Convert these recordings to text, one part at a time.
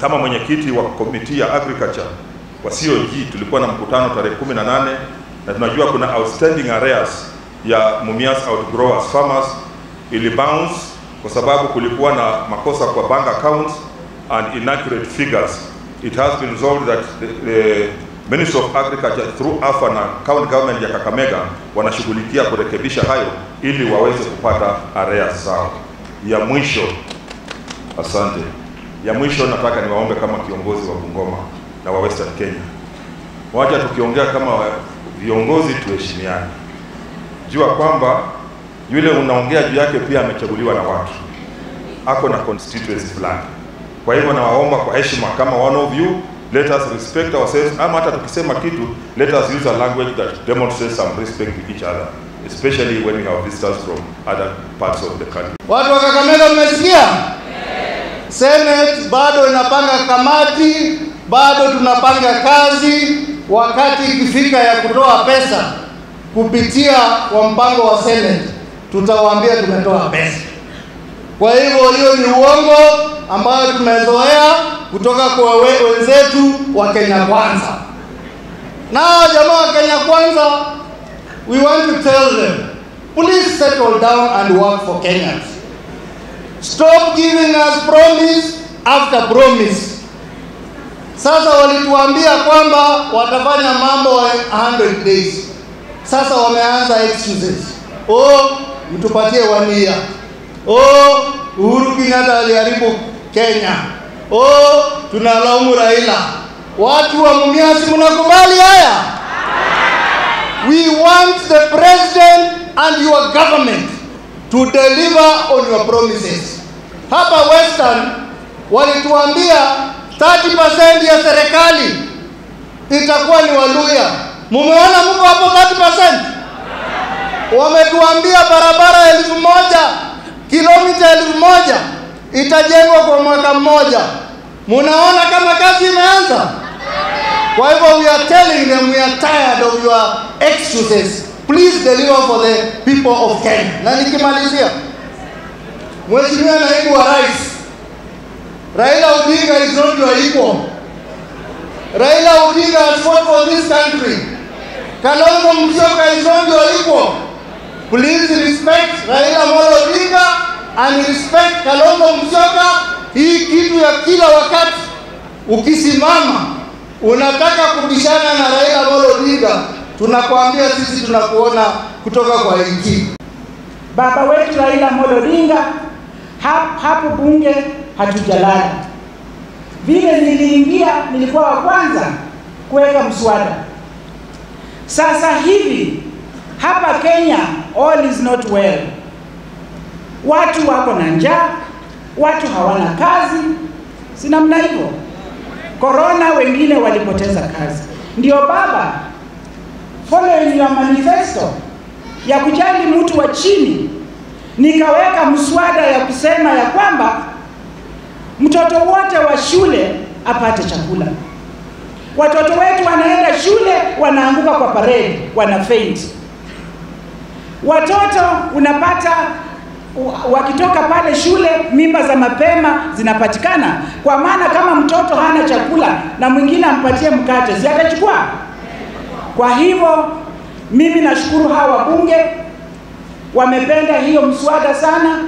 kama mwenyekiti wa komiti ya agriculture wa COG tulikuwa na mkutano tarehe 18 na tunajua kuna outstanding areas ya Mumias outgrowers farmers ili bounce kwa sababu kulikuwa na makosa kwa bank accounts and inaccurate figures. It has been resolved that the, the Ministry of Agriculture through AFA na county government ya Kakamega wanashughulikia kurekebisha hayo ili waweze kupata areas zao. Ya mwisho, asante. Ya mwisho nataka niwaombe kama kiongozi wa Bungoma na wa Western Kenya, wacha tukiongea kama viongozi tuheshimiane. Jua kwamba yule unaongea juu yake pia amechaguliwa na watu, ako na constituency fulani. Kwa hivyo nawaomba kwa heshima, kama one of you, let us respect ourselves, ama hata tukisema kitu, let us use a language that demonstrates some respect to each other, especially when we have visitors from other parts of the country. Watu wa Kakamega mmesikia? Senate bado inapanga kamati, bado tunapanga kazi. Wakati ikifika ya kutoa pesa kupitia kwa mpango wa Senate, tutawaambia tumetoa pesa. Kwa hivyo hiyo ni uongo ambayo tumezoea kutoka kwa wenzetu wa Kenya Kwanza. Nao jamaa wa Kenya Kwanza, we want to tell them, please settle down and work for Kenyans. Stop giving us promise after promise. Sasa walituambia kwamba watafanya mambo ya 100 days. Sasa wameanza excuses. Oh, mtupatie one year. Oh, Uhuru Kenyatta aliharibu Kenya. Oh, tunalaumu Raila. Watu wa Mumias mnakubali haya? We want the president and your government to deliver on your promises. Hapa Western walituambia 30% ya serikali itakuwa ni Waluya. Mumeona mko hapo 30%? Wametuambia barabara elfu moja kilomita elfu moja itajengwa kwa mwaka mmoja. Munaona kama kazi imeanza? Kwa hivyo we are telling them we are tired of your excuses. Please deliver for the people of Kenya. Na nikimalizia, Mheshimiwa Naibu wa Rais, Raila Odinga is not your equal. Raila Odinga has fought for this country. Kalonzo Musyoka is not your equal. Please respect Raila Amolo Odinga and respect Kalonzo Musyoka. Hii kitu ya kila wakati ukisimama unataka kubishana na Raila Amolo Odinga, tunakwambia sisi tunakuona kutoka kwa hiki. Baba wetu Raila Amolo Odinga hap, hapo bunge hatujalala. Vile niliingia nilikuwa wa kwanza kuweka mswada. Sasa hivi hapa Kenya all is not well. Watu wako na njaa, watu hawana kazi, si namna hivyo. Korona wengine walipoteza kazi. Ndio baba, following your manifesto ya kujali mtu wa chini, nikaweka mswada ya kusema ya kwamba mtoto wote wa shule apate chakula. Watoto wetu wanaenda shule, wanaanguka kwa parade, wana faint. Watoto unapata wakitoka pale shule, mimba za mapema zinapatikana, kwa maana kama mtoto hana chakula na mwingine ampatie mkate, si atachukua? Kwa hivyo mimi nashukuru hawa wabunge wamependa hiyo mswada sana,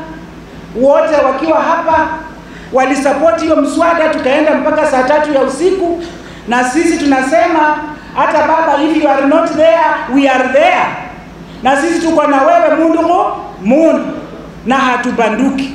wote wakiwa hapa walisapoti hiyo mswada, tukaenda mpaka saa tatu ya usiku, na sisi tunasema hata baba, if you are not there we are there, na sisi tuko na wewe mundu mundu, na hatubanduki.